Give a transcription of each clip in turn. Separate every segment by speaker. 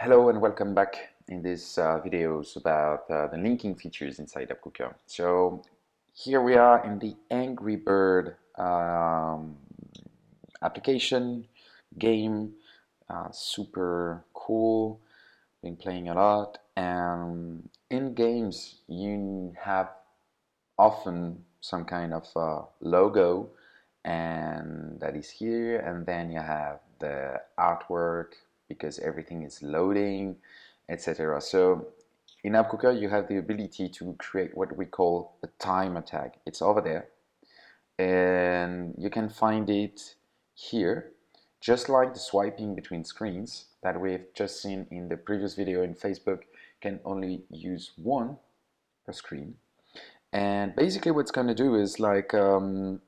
Speaker 1: Hello and welcome back in this uh, videos about uh, the linking features inside AppCooker. So here we are in the Angry Bird um, application game, uh, super cool, been playing a lot. And in games you have often some kind of uh, logo and that is here. And then you have the artwork because everything is loading etc so in AppCooker you have the ability to create what we call a timer tag. It's over there. And you can find it here just like the swiping between screens that we've just seen in the previous video in Facebook can only use one per screen. And basically what's going to do is like um,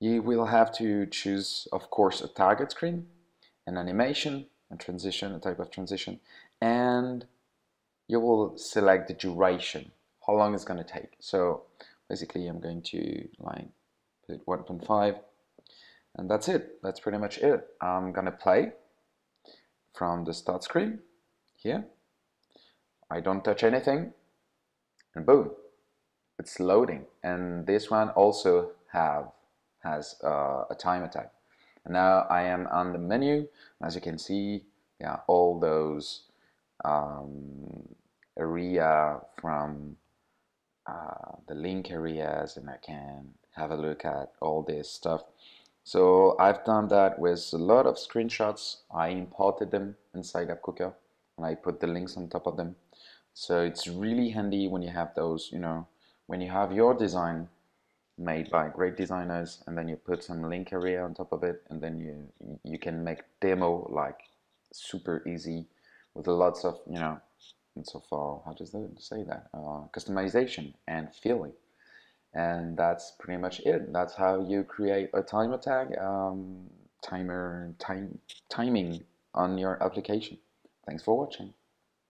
Speaker 1: you will have to choose of course a target screen an animation a transition a type of transition. And you will select the duration how long it's going to take. So basically I'm going to put 1.5 and that's it. That's pretty much it. I'm gonna play from the start screen here. I don't touch anything and boom it's loading. And this one also have has uh, a timer tag and now I am on the menu. As you can see yeah all those um, area from uh, the link areas and I can have a look at all this stuff. So I've done that with a lot of screenshots. I imported them inside AppCooker and I put the links on top of them. So it's really handy when you have those you know when you have your design made by great designers and then you put some link area on top of it and then you you can make demo like super easy with lots of you know and so far how does that say that? Uh, customization and feeling. And that's pretty much it. That's how you create a timer tag um, timer time timing on your application. Thanks for watching